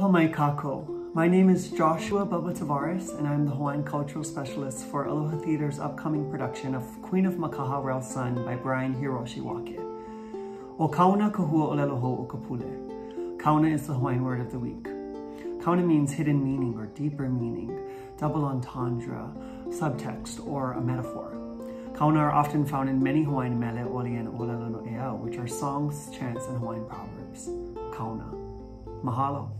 Aloha mai kako. My name is Joshua Baba Tavares, and I'm the Hawaiian Cultural Specialist for Aloha Theater's upcoming production of Queen of Makaha Rell Sunn by Brian Hiroshi Wake. O kaona kahua olelo o kapule. Kaona is the Hawaiian word of the week. Kaona means hidden meaning or deeper meaning, double entendre, subtext, or a metaphor. Kaona are often found in many Hawaiian mele, oli, and olelo no ea, which are songs, chants, and Hawaiian proverbs. Kaona. Mahalo.